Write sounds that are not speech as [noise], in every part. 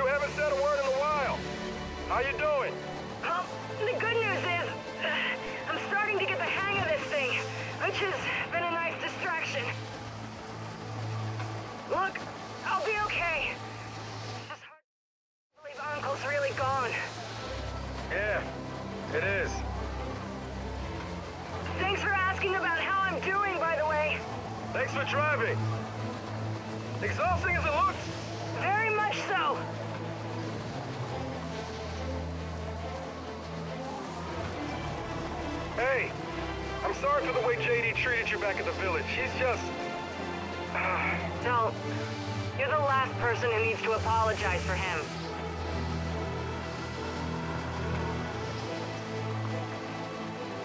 you haven't said a word in a while. How you doing? Well, the good news is, uh, I'm starting to get the hang of this thing, which has been a nice distraction. Look, I'll be okay. It's just hard to believe Uncle's really gone. Yeah, it is. Thanks for asking about how I'm doing, by the way. Thanks for driving. Exhausting as it looks. Very much so. Hey, I'm sorry for the way JD treated you back at the village. He's just... [sighs] No, you're the last person who needs to apologize for him.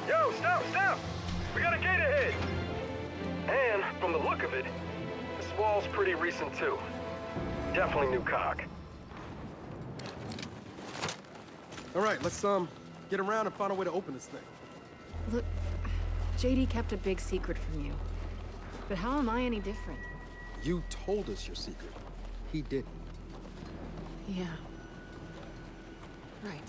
Yo, stop, stop! We got a gate ahead! And, from the look of it, this wall's pretty recent too. Definitely new COG. All right, let's um get around and find a way to open this thing. JD kept a big secret from you. But how am I any different? You told us your secret. He didn't. Yeah. Right.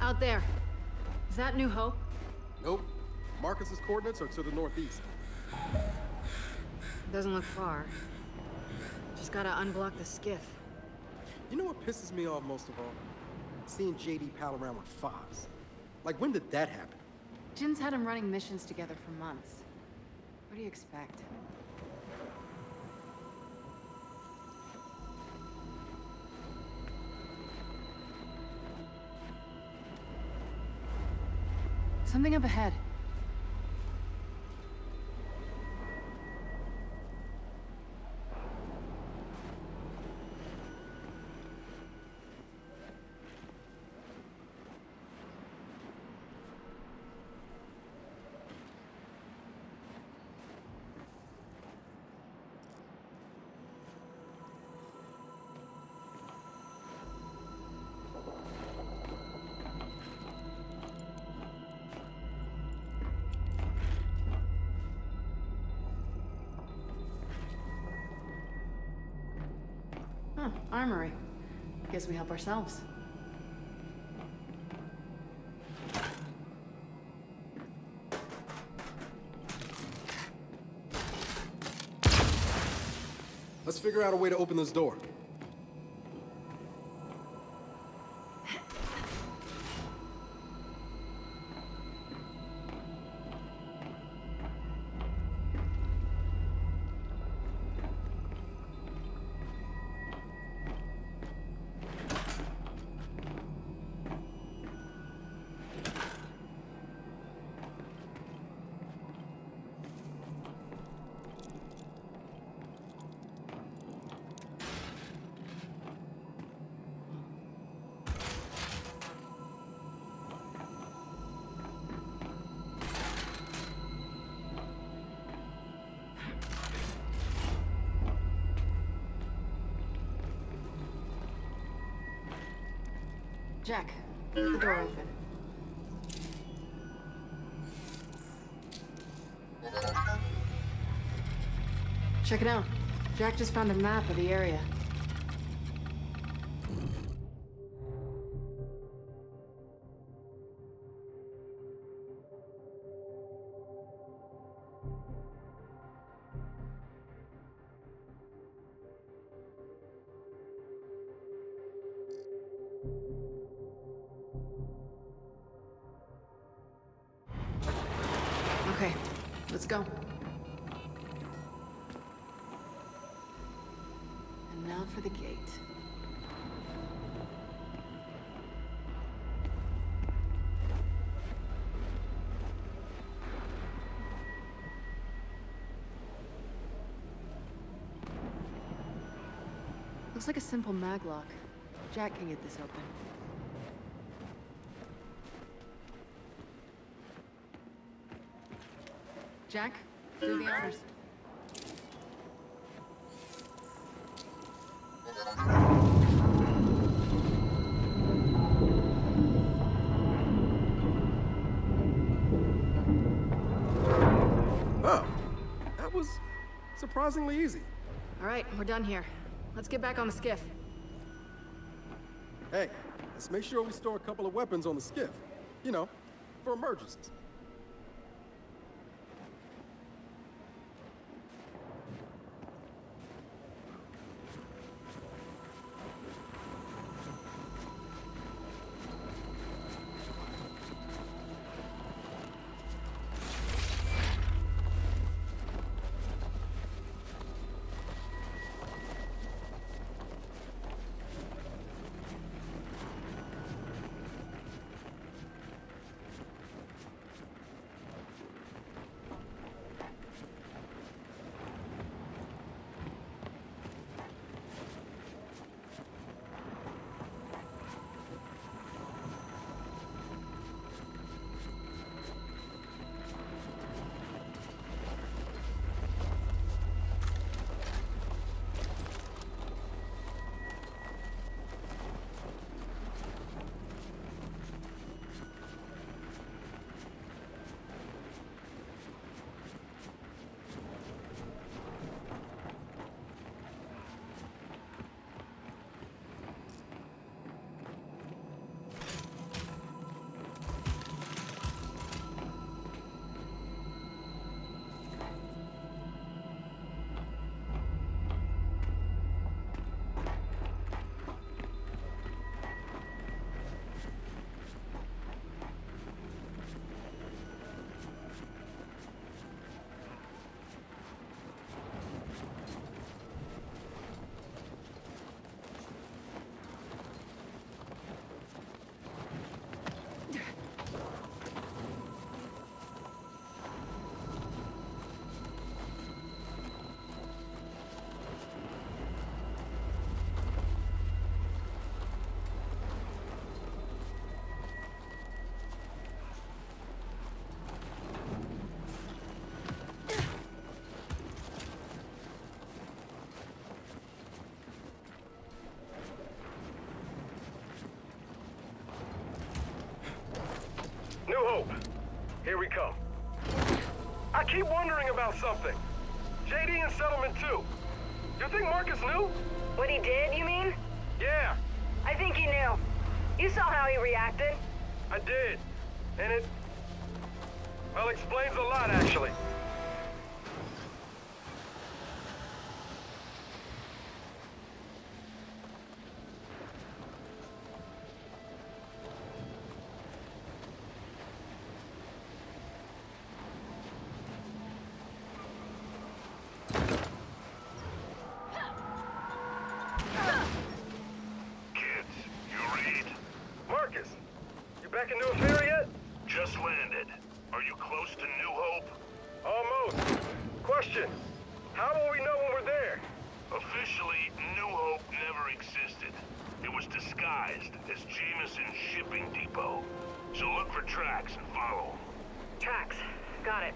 Out there. Is that New Hope? Nope. Marcus's coordinates are to the northeast. Doesn't look far. Just gotta unblock the skiff. You know what pisses me off most of all? Seeing JD pal around with Fahz. Like, when did that happen? Jinn's had him running missions together for months. What do you expect? Something up ahead. Armory. Guess we help ourselves. Let's figure out a way to open this door. Jack, get the door open. Check it out. Jack just found a map of the area. Okay, let's go. And now for the gate. Looks like a simple maglock. Jack can get this open. Jack, do the honors. Oh, that was surprisingly easy. All right, we're done here. Let's get back on the skiff. Hey, let's make sure we store a couple of weapons on the skiff. You know, for emergencies. New Hope. Here we come. I keep wondering about something. JD and Settlement 2. You think Marcus knew? What he did, you mean? Yeah, I think he knew. You saw how he reacted. I did. And it... Well, explains a lot, actually. Tracks and follow. Tracks. Got it.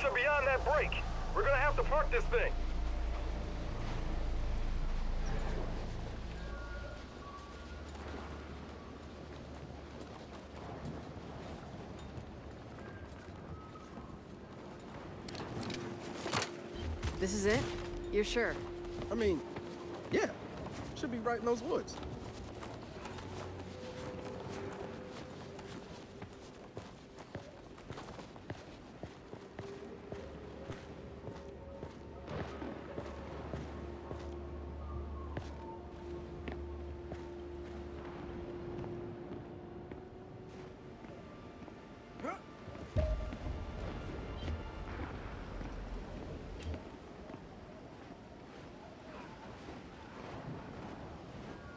The coordinates are beyond that break. We're gonna have to park this thing. This is it? You're sure? I mean, yeah. Should be right in those woods.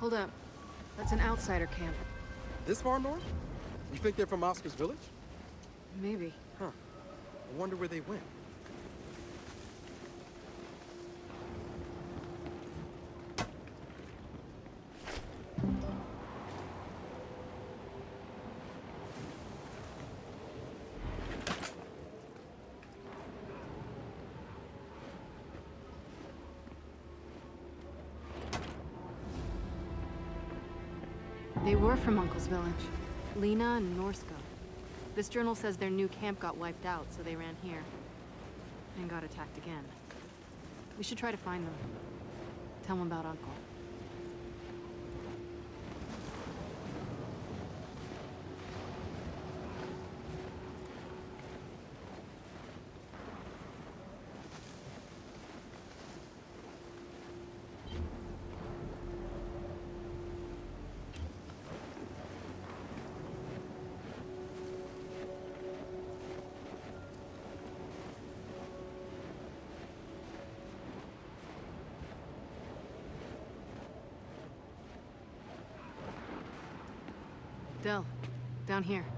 Hold up. That's an outsider camp. This far north? You think they're from Oscar's village? Maybe. Huh. I wonder where they went. They were from Uncle's village. Lena and Norsko. This journal says their new camp got wiped out, so they ran here. And got attacked again. We should try to find them. Tell them about Uncle. Del, down here.